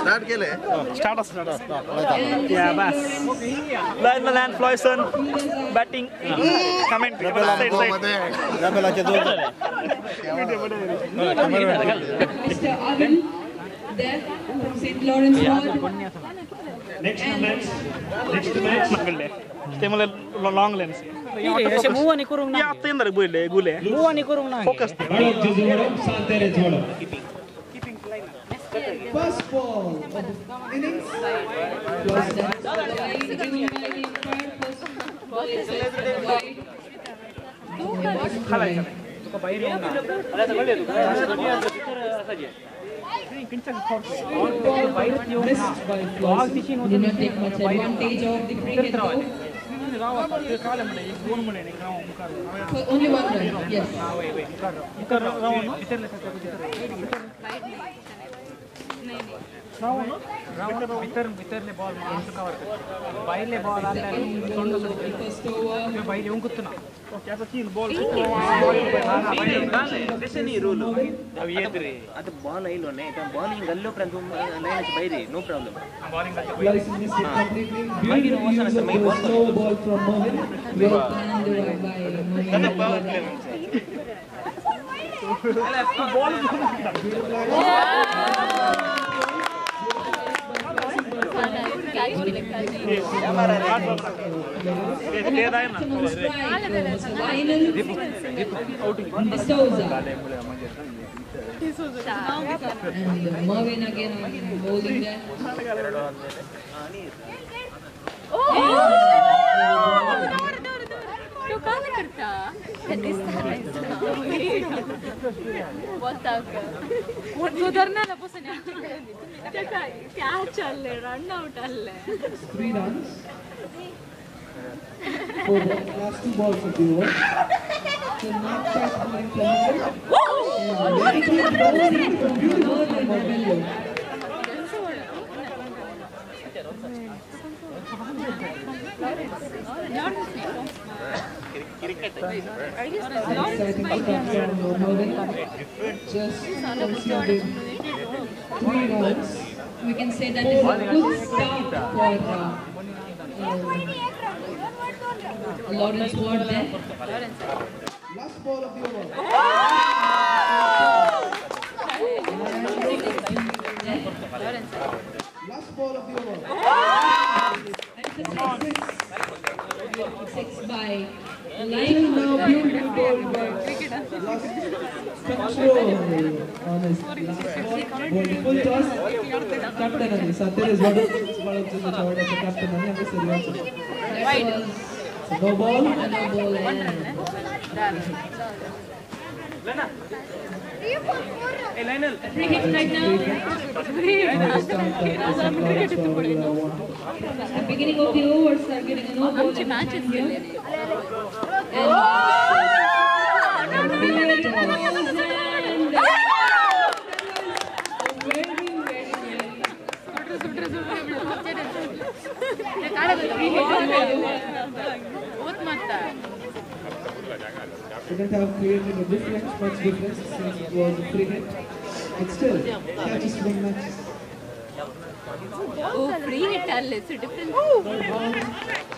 Start केले start start या बस line land फ्लॉयसन batting comment side side Mr. Arvind there from St. Lawrence Hall. Next match. Next match. ते मला long lens असे मुवानी करूंक ना आता येणार बोलले गुले मुवानी करूंक ना focus First ball of innings was Missed by Flossy. Did not take much advantage of the free hit though. For only one run, yes. भितर भितरले बॉल बाहेरले बॉल आला Second ball of the first over. बाहेर येऊन कुत्तना त्याचा तीन ball ಅವು ಏನ್ರಿ ಅದು ಬಾಲ್ ಐಲೋನೆ ಬಾಲ್ ಹಿಂಗೆ ಅಲ್ಲೋ ಪ್ರಂತ line Bairi no problem Flossie missed it completely. Beautiful use of the slow ball from Mohin. Well planned by Mohin. Maximum strike And Mervyn again on bowling there. तो का नाही करता बोलता सुधारण्याला पासून ते काय क्या चालले रन आउट आले Three runs. Four balls, last two balls of the over. So not quite bowling from Mohin. And very good bowling from beautiful from Mohin. Exciting stuff from Mohin. Just conceded We can say that is a good start for uh, uh, Lawrence Ward there. Last ball of the over. Last ball of the over. Six by Till now, beautiful by control on his full toss. Captain ani. Santere is one of the third as a captain ani. That was So no ball. no ball. Now the beginning of the overs are getting a no ball. गेले And big toss and very, very, very होत मारता Couldn't have created a difference, much difference since it was a free hit. But still, catches win matches. O free hit आले so different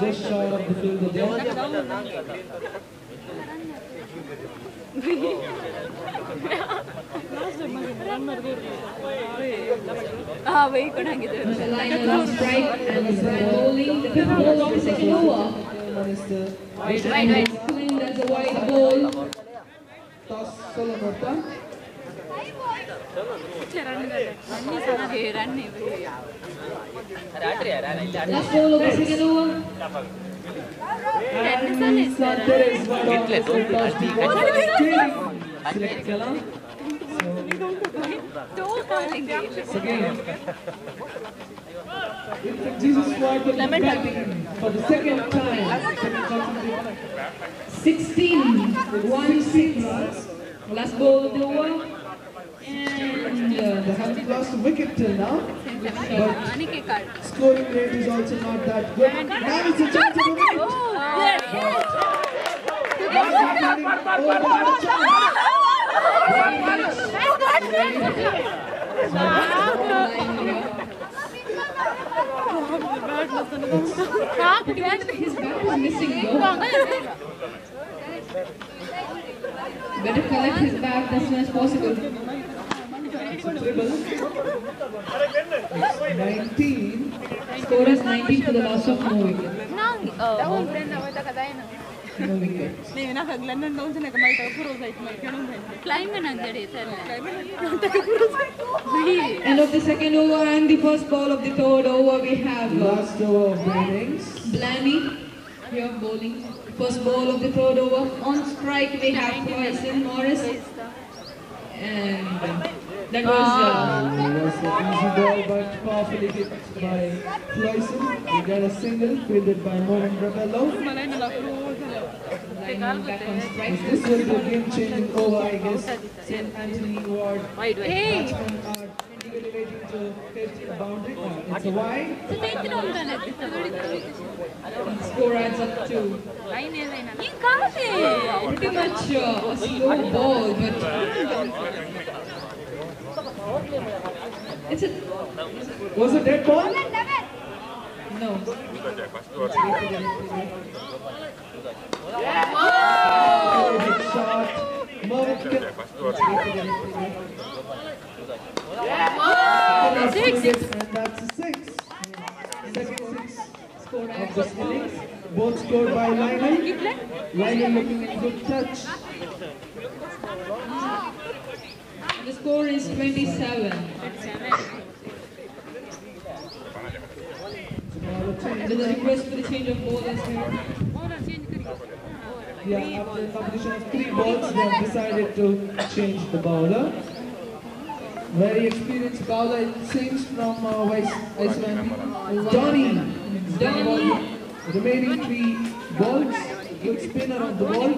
Just short of the field Ah, वही को ढंग दे। The line strike and bowling the ball over. Wait, wait, wait. A wide ball. Toss. Jesus batting for the second time. 16, 1 6. Last ball of the over. And uh, They haven't lost a wicket till now. But scoring rate is also not that good. Now it's a chance of a wicket. Oh, they had a chance. his bat is missing though. Better collect his bat as soon as possible. Dribble. It's 19. Score is 19 for the loss of no wicket. No wicket. End of the second over and the first ball of the third over. We have uh, Last over of the innings. Blaney here bowling. First ball of the third over. On strike we have Poison Morris. And uh, that was uh, It was an easy ball but powerfully hit by Cloyson. We got a single fielded by Mohan Ravello. Blaney back on strike. This will be a game-changing over, I guess. St. Anthony Ward batsmen are eagerly waiting to hit a boundary. Uh, it's a wide. Score adds up to pretty much uh, a slow ball, but it's a Was it dead ball? no. Good shot. Mohammed Kim. Six. And that's a six. Second six Score of this innings. Both scored by Lionel. Lionel looking in good touch. The score is 27. Tomorrow. With a request for the change of bowlers here. Yeah, after a competition of three balls, they have decided to change the bowler. Very experienced bowler, it seems, from uh, West Iceland. Donny. Donny. Remaining three balls. Good spinner on the ball.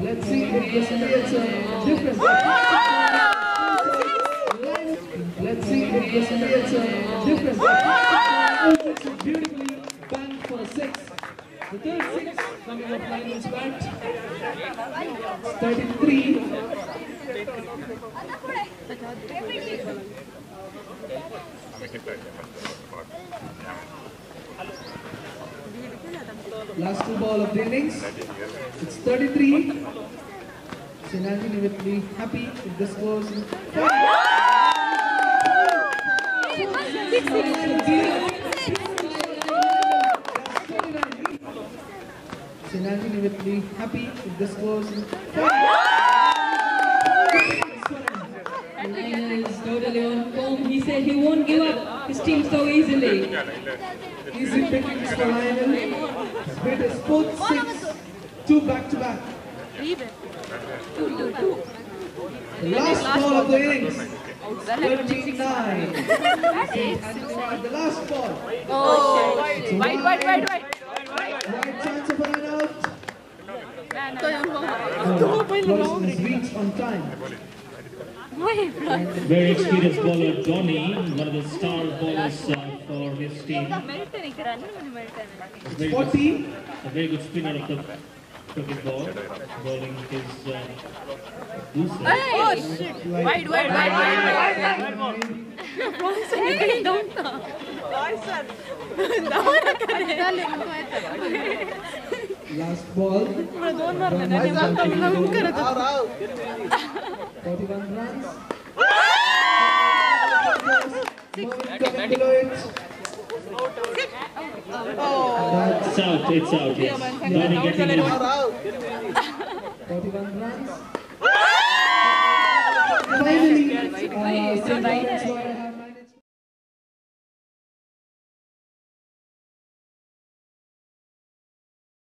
Let's see if this creates a difference. Let's see if this creates a difference. Opens it beautifully, banged for a six. The third six coming up Lionel's bat. 33. Last ball of the innings. It's 33. St. Anthony will be happy if this goes in. St. Will be happy if this goes in. Is totally on form. He said he won't give up his team so easily. Easy pickings for Lionel. With his fourth six, two back to back. The last ball of the innings. 29. The last ball. Oh, wide, wide, wide, wide. Right chance of a run out. No, Close is reached on time. Very experienced bowler Donny, one of the star bowlers uh, for his team. Very good, 40. a very good spinner of the cricket ball, bowling his uh, booster. Wide, wide, wide, wide, wide. Hey, don't Last ball. Done by Santi Gol. 41 runs. Moment it. It's out, it's out, yes. Donny getting his 41 runs. Lawrence Lloyd have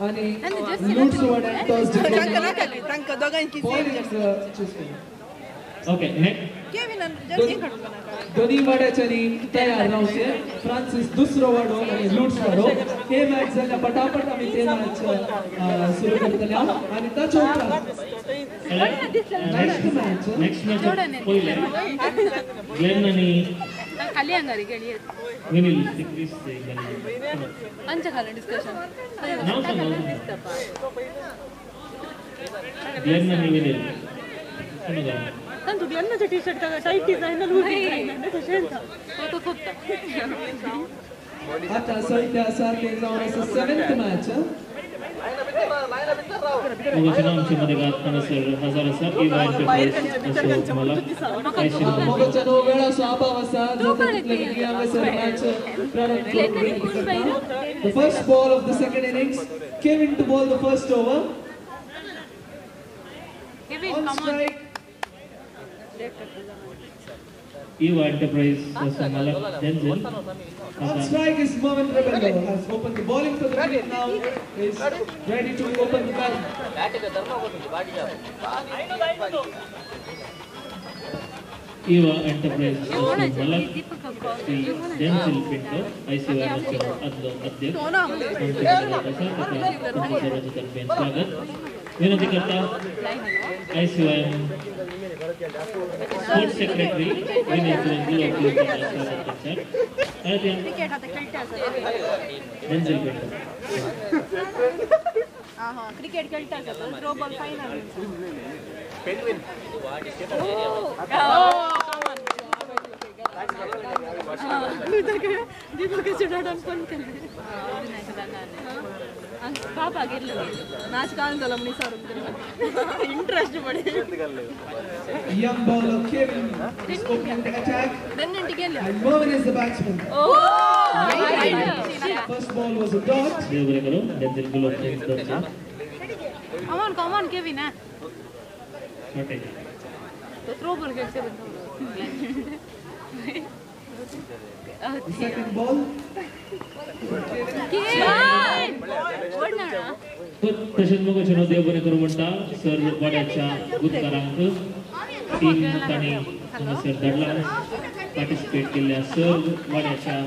आणि लूटसोड and तांकां दोगांयकी okay दोनी वाड्याच्यांनी तयार रावचे Francis दुसरो वाडो आनी loots वाडो हे match जाल्यार पटापट आमी ते मॅच अं, सुरू करतले आनी ताचे उपरांत नेक्स्ट मॅच पयलें ग्लेन आनी खाली येणार गेली आमच्या खाला डिस्कशन कारण तुझी अन्नाचे टी शर्ट का? टाईट डिझाईन आता सैत्या सारखे जाऊन असं सेव्हन्थ मॅच मगाच्या आमच्या मध्ये गाताना सर हजार असा की वाईट असं मला काय शिकवलं मोगच्या नो वेळाचो अभाव आसा जाता तितले बेगीन हांगासर मॅच प्रारंभ करून विनंती करता The first ball of the second innings, Kevin to bowl the first over. On strike, You are the prize for some Malak Denzel. Our strike is Mervyn Rebello has opened the bowling for the wicket now. Is ready to open the bat. Eva Enterprise versus Malak Shri ಜಯಂತಿಲ್ Pintu ICO ಮತ್ತು ಅಧ್ಯಕ್ಷ ಸ್ವಾಗತ स्वागत विनंती करता आयसीआयएम sports secretary विनय सुरंगी स्वागत करतात आणि cricket आता खेळटा डेन्सिल पिंटो हा हा क्रिकेट खेळटा थ्रो बॉल फायनल ಪಾಪ ಗೆಲ್ಲ ನಾಚಕಾಲ ಮನಿ ಸಾವಿರ ಪಾಪ ಆಗಿರ್ಲಿಲ್ಲ ನಾಚಿಕೆ ಆಗಲ್ಲ ಮುನಿ ಸರ್ ಇಂಟ್ರೆಸ್ಟ್ ಪಡಿ ಬೆನ್ನಿಂಟಿಗೆ ಅವನ್ ಕಮಾನ್ ಕೆವಿನ ಥ್ರೋ ಬಾಲ್ ಗೆಲ್ಸೇ ಬಂದ Second ball. Kevin! मग चलो देव बरे करू म्हणता सर वाड्याच्या गुतकारांक तीन ताणी हांगासर धाडला पार्टिसिपेट केल्ल्या सर वाड्याच्या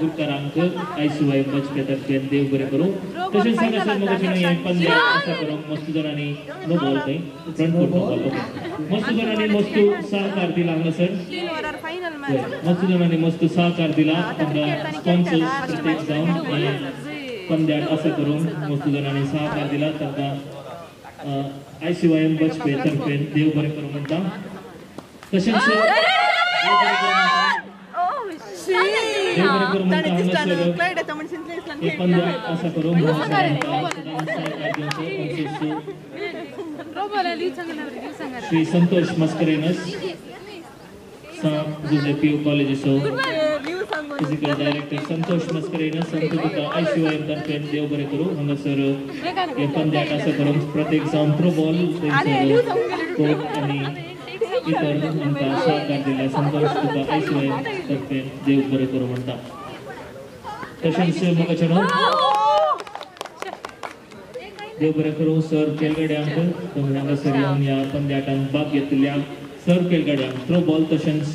गुतकारांक आयसीवाय बचपे तर्फे देव बरे करू तसेच हांगासर हे पंद्या असा करूंक मस्त जणांनी नो बॉल थंय फ्रंट नो बॉल मस्त जणांनी मस्त सहकार दिला हांगासर. मस्त जणांनी मस्त सहकार दिला स्पॉन्सर्स प्रत्येक जावन हे पंद्याक असं करून मुस्तुदरांनी सहा पार दिला ताका आय सी वाय एम बचपे तर्फे देव बरे करूँ म्हणटा तशेंच श्री संतोष मस्करेनस कॉलेज कॉलेजीचो ಫಿಸಿಕಲ್ ಡೈರೆಕ್ಟರ್ ಸಂತೋಷ್ ಮಸ್ಕರೇನ ಸಂತೋಷ ಐಸಿಒಎಂ ತರ್ಫೆ ದೇವಬರೆಕರು ಹಂಗ ಸರ್ ಎಪ್ಪಂದೇ ಆಟ ಸಕರು ಪ್ರತ್ಯೇಕ ಸಾಮ್ ಥ್ರೋ ಬಾಲ್ ಕೋಟ್ आणि इतर आमकां सहकार दिला संतोष तुका आयसीएम तर्फे देव बरें करूँ म्हणटा तशेंच म्हाका देव बरें सर केलगड्यांक हांगा सर येवन ह्या पंद्या आटांक भाग घेतिल्ल्या सर केलगड्यांक थ्रो बॉल तशेंच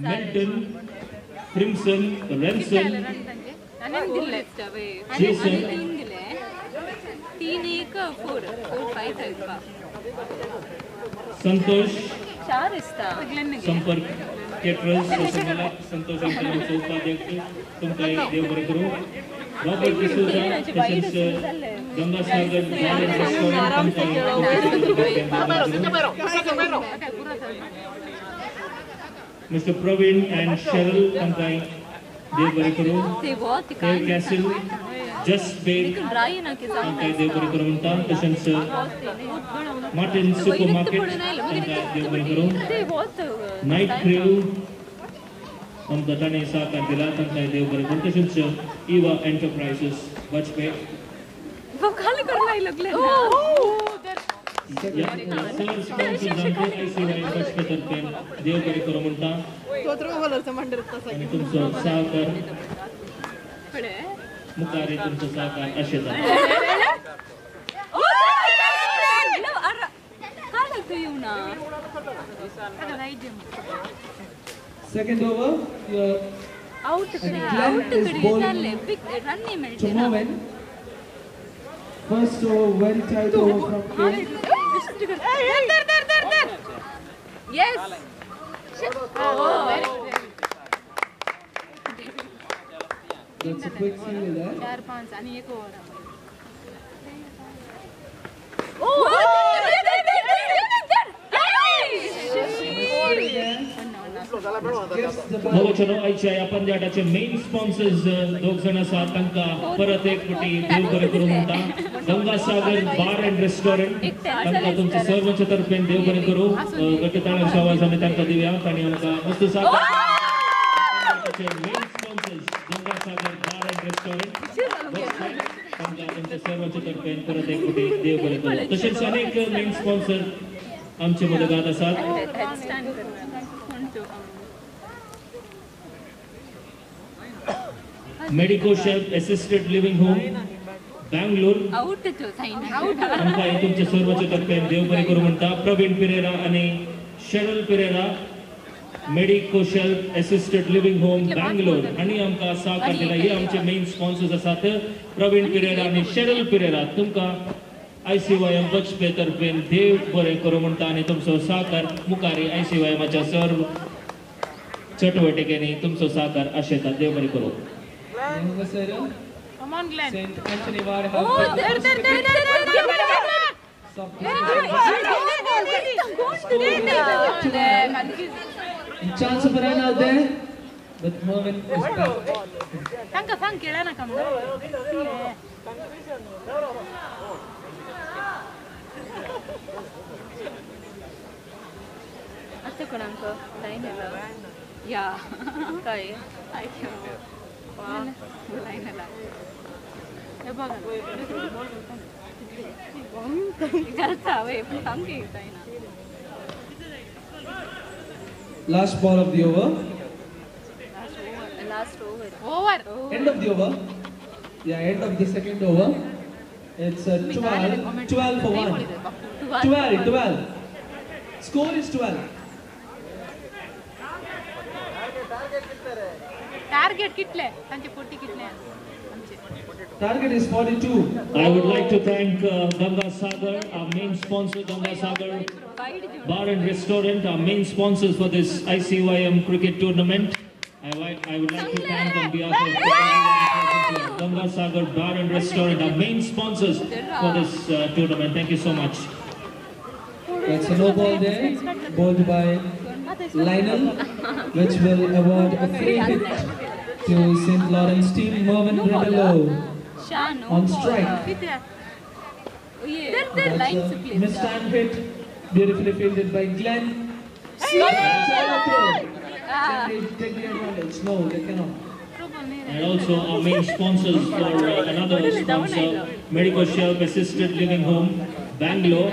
Melton, Crimson, Ransom, Jason, तीन एक four four five type Santosh चार इस्ता संपर्क केटरर्स संगला संतोष अंकल सौपाध्यक्ष तुमका देव बरकरू रॉबर्ट डिसूजा तसेच Gangasagar restaurant Mr. Praveen and Cheryl Kantai Devarikaru, Dev Castle, Just Bay, Babe Kantai Devarikaru Unta, Kishan Sir, Martin Supermarket Kantai Devarikaru, Night Crew, Namda Tane Saka Dila Kantai Devarikaru, Kishan Sir, Eva Enterprises, Bajpet. वो खाली करना Oh, oh, oh. देव बरें करूँ म्हणटा तोत्रो कलरचो मांडरता आनी तुमचो सावकार मुखार तुमचो सावकार अशें जाता Second over, your out out is ball to Mohamed. First over, very tight over from Kane. Conjugal. Hey, hey. There, there, there, there. Yes. That's a quick single there. Four, five, and one over. Oh! oh. Ball. भोगचनो आयच्या ह्या पंद्याटाचे main sponsors दोग जाण आसात तांकां परत एक फावटी देव बरें करूँ म्हणटा गंगासागर बार अँड रेस्टॉरंट तांकां तुमच्या सर्वांच्या तर्फेन देव बरें करूँ गटताळ्यांच्या आवाजाने तांकां दिव्या तांणी आमकां मस्त साथ main sponsors Gangasagar bar and restaurant तांकां तुमच्या सर्वांच्या तर्फेन परत एक फावटी देव बरें करूँ तशेंच अनेक मेन स्पॉन्सर आमचे मदगात आसात medico shelf assisted living home Bangalore आमकां हे. तुमच्या सर्वांच्या तर्फेन देव बरें करूं म्हणटा प्रवीण पिरेरा आनी Cheryl Pereira. Medico shelf assisted living home Bangalore हांणी आमकां सहकार दिला हे आमचे मेन स्पॉन्सर्स आसात प्रवीण पिरेरा आनी शेरल पिरेरा. तुमकां आय सी वाय एम बचपे तर्फेन देव बरें करूं म्हणटा आनी तुमचो सहकार मुखारी आय सी वाय एमाच्या सर्व चटवटिकेनी तुमचो सहकार आशेता देव बरें करूं. Younger side, come on Glenn Saint Anthony Warehouse. O there there there there there Soft Chance of a run out there, but Mervyn is back. सांग सांग केळा ना काम असं कोणाक लाईन या काय लाईन हे बघा Last ball of the over. Last over. Over. End of the over. Yeah, end of the second over. It's a 12, 12 for 1. 12, 12. Score is 12. Target kitle, anche poti kitne. Target is 42. I would like to thank uh, Ganga Sagar, our main sponsor, Ganga Sagar Bar and Restaurant, our main sponsors for this ICYM cricket tournament. I, I would like to thank on behalf of Ganga Sagar Bar and Restaurant, our main sponsors for this uh, tournament. Thank you so much. That's a no ball there, bowled by Lionel, which will award a free hit to St. Lawrence team Mervyn Bridelow on strike. That's a time hit, beautifully fielded by Glenn. Can they take the advantage? No, they cannot. And also our main sponsors for uh, another sponsor, Medical Shelf Assisted Living Home, Bangalore.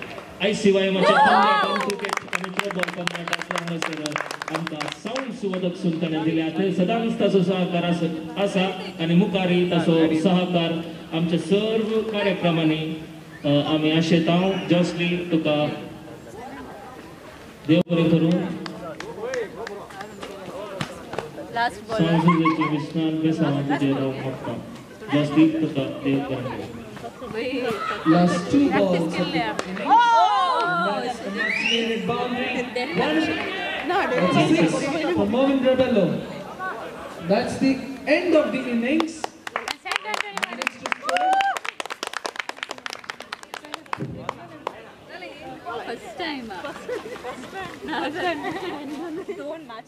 I C Y एमाच्या cricket आनी हांगासर आमकां सुवादक दिल्या थंय सदांच ताचो सहकार आसा आनी मुखारय ताचो सहकार आमच्या सर्व कार्यक्रमांनी आमी आशेता जॉस्ली तुका देव बरें करूँ लास्ट बॉल सांजुजेची विस्नान बेसांवां तुजेर हांव मोडटा जॉस्ली तुका देव बरें करूँ Last two balls. One six Rebello. That's the end of the innings. First time. First time. First time. Don't match.